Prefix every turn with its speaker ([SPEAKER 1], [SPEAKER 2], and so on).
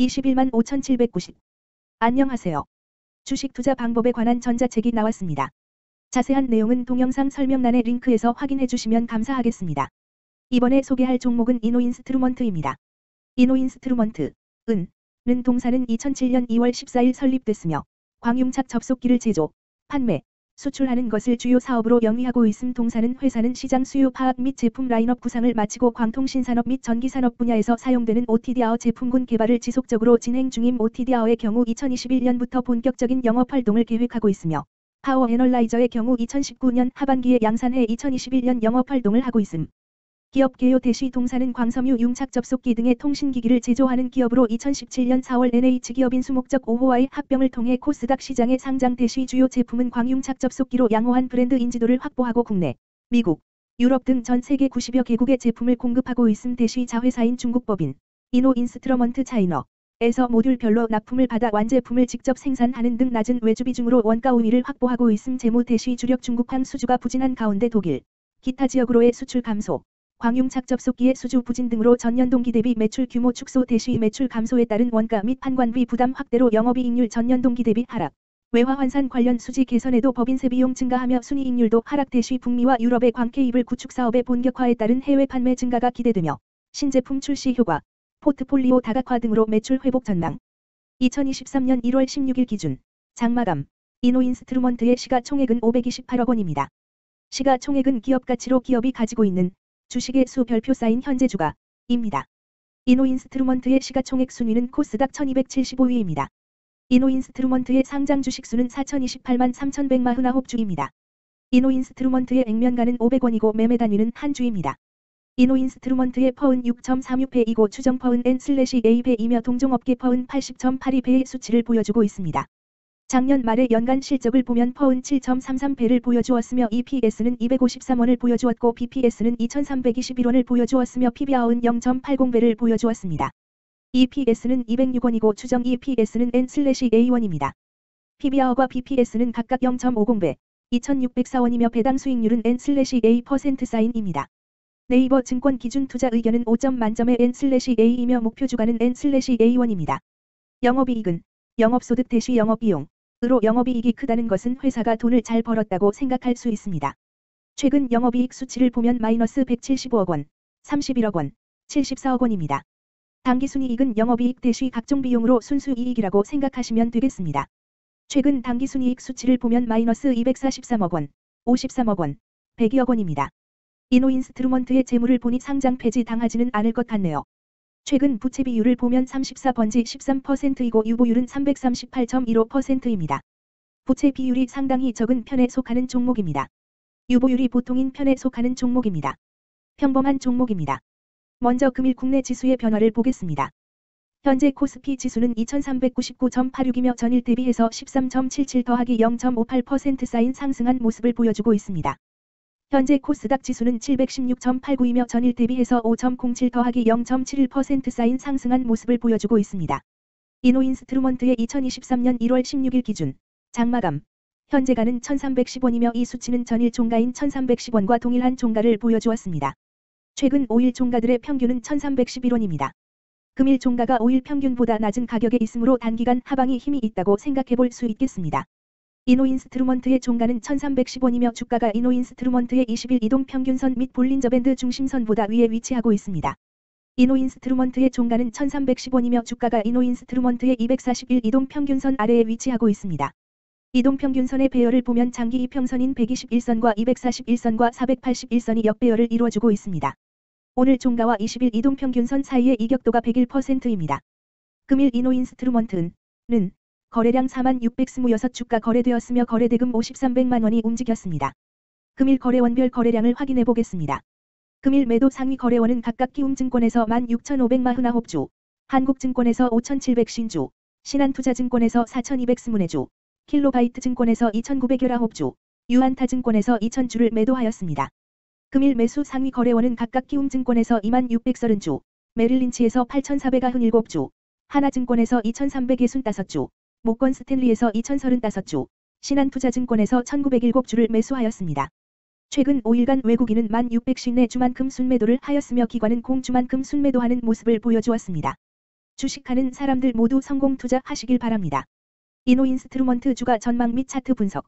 [SPEAKER 1] 21만 5,790. 안녕하세요. 주식 투자 방법에 관한 전자책이 나왔습니다. 자세한 내용은 동영상 설명란의 링크에서 확인해 주시면 감사하겠습니다. 이번에 소개할 종목은 이노인스트루먼트입니다. 이노인스트루먼트, 은, 는 동사는 2007년 2월 14일 설립됐으며 광융착 접속기를 제조, 판매, 수출하는 것을 주요 사업으로 영위하고 있음 동사는 회사는 시장 수요 파악 및 제품 라인업 구상을 마치고 광통신산업 및 전기산업 분야에서 사용되는 OTDR 제품군 개발을 지속적으로 진행 중임 OTDR의 경우 2021년부터 본격적인 영업 활동을 계획하고 있으며 power analyzer의 경우 2019년 하반기에 양산해 2021년 영업 활동을 하고 있음. 기업 개요 대시 동사는 광섬유 융착 접속기 등의 통신기기를 제조하는 기업으로 2017년 4월 NH기업인수목적 5호와의 합병을 통해 코스닥 시장에 상장 대시 주요 제품은 광융착 접속기로 양호한 브랜드 인지도를 확보하고 국내, 미국, 유럽 등 전 세계 90여 개국에 제품을 공급하고 있음 대시 자회사인 중국법인 이노 인스트루먼트 차이나 에서 모듈별로 납품을 받아 완제품을 직접 생산하는 등 낮은 외주 비중으로 원가 우위를 확보하고 있음 재무 대시 주력 중국향 수주가 부진한 가운데 독일, 기타 지역으로의 수출 감소, 광융착 접속기의 수주 부진 등으로 전년 동기 대비 매출 규모 축소 대시 매출 감소에 따른 원가 및 판관비 부담 확대로 영업이익률 전년 동기 대비 하락. 외화 환산 관련 수지 개선에도 법인세 비용 증가하며 순이익률도 하락 대시 북미와 유럽의 광케이블 구축 사업의 본격화에 따른 해외 판매 증가가 기대되며 신제품 출시 효과, 포트폴리오 다각화 등으로 매출 회복 전망. 2023년 1월 16일 기준 장마감 이노인스트루먼트의 시가총액은 528억 원입니다. 시가총액은 기업 가치로 기업이 가지고 있는 주식의 수 별표 쌓인 현재 주가입니다. 이노인스트루먼트의 시가총액 순위는 코스닥 1275위입니다. 이노인스트루먼트의 상장 주식수는 4028만 3149주입니다. 이노인스트루먼트의 액면가는 500원이고 매매 단위는 한 주입니다. 이노인스트루먼트의 PER은 6.36배이고 추정 PER은 N/A배이며 동종업계 PER은 80.82배의 수치를 보여주고 있습니다. 작년 말의 연간 실적을 보면 퍼은 7.33배를 보여주었으며 EPS는 253원을 보여주었고 BPS는 2321원을 보여주었으며 PBR은 0.80배를 보여주었습니다. EPS는 206원이고 추정 EPS는 N/A1입니다. PBR과 BPS는 각각 0.50배, 2604원이며 배당 수익률은 N/A% 사인입니다. 네이버 증권 기준 투자 의견은 5점 만점의 N/A이며 목표 주가는 N/A1입니다. 영업이익은 영업소득 대시 영업비용, 으로 영업이익이 크다는 것은 회사가 돈을 잘 벌었다고 생각할 수 있습니다. 최근 영업이익 수치를 보면 마이너스 175억 원, 31억 원, 74억 원입니다. 당기순이익은 영업이익 대시 각종 비용으로 순수이익이라고 생각하시면 되겠습니다. 최근 당기순이익 수치를 보면 마이너스 243억 원, 53억 원, 102억 원입니다. 이노인스트루먼트의 재무를 보니 상장 폐지 당하지는 않을 것 같네요. 최근 부채 비율을 보면 34번지 13%이고 유보율은 338.15%입니다. 부채 비율이 상당히 적은 편에 속하는 종목입니다. 유보율이 보통인 편에 속하는 종목입니다. 평범한 종목입니다. 먼저 금일 국내 지수의 변화를 보겠습니다. 현재 코스피 지수는 2399.86이며 전일 대비해서 13.77 더하기 0.58% 쌓인 상승한 모습을 보여주고 있습니다. 현재 코스닥 지수는 716.89이며 전일 대비해서 5.07 더하기 0.71% 쌓인 상승한 모습을 보여주고 있습니다. 이노인스트루먼트의 2023년 1월 16일 기준 장마감 현재가는 1310원이며 이 수치는 전일 종가인 1310원과 동일한 종가를 보여주었습니다. 최근 5일 종가들의 평균은 1311원입니다. 금일 종가가 5일 평균보다 낮은 가격에 있으므로 단기간 하방의 힘이 있다고 생각해 볼 수 있겠습니다. 이노인스트루먼트의 종가는 1310원이며 주가가 이노인스트루먼트의 20일 이동 평균선 및 볼린저밴드 중심선보다 위에 위치하고 있습니다. 이노인스트루먼트의 종가는 1310원이며 주가가 이노인스트루먼트의 241 이동 평균선 아래에 위치하고 있습니다. 이동 평균선의 배열을 보면 장기 이평선인 121선과 241선과 481선이 역배열을 이루어주고 있습니다. 오늘 종가와 20일 이동 평균선 사이의 이격도가 101%입니다. 금일 이노인스트루먼트는 거래량 4만 626주가 거래되었으며 거래대금 5300만 원이 움직였습니다. 금일 거래원별 거래량을 확인해 보겠습니다. 금일 매도 상위 거래원은 각각 키움증권에서 16,549주, 한국증권에서 5,700신주, 신한투자증권에서 4,220주, 킬로바이트증권에서 2,919주, 유한타증권에서 2,000주를 매도하였습니다. 금일 매수 상위 거래원은 각각 키움증권에서 2630주, 메릴린치에서 8,497주, 하나증권에서 2,365주, 목권 스탠리에서 2035주, 신한투자증권에서 1907주를 매수하였습니다. 최근 5일간 외국인은 1650내 주만큼 순매도를 하였으며 기관은 공주만큼 순매도하는 모습을 보여주었습니다. 주식하는 사람들 모두 성공 투자하시길 바랍니다. 이노인스트루먼트 주가 전망 및 차트 분석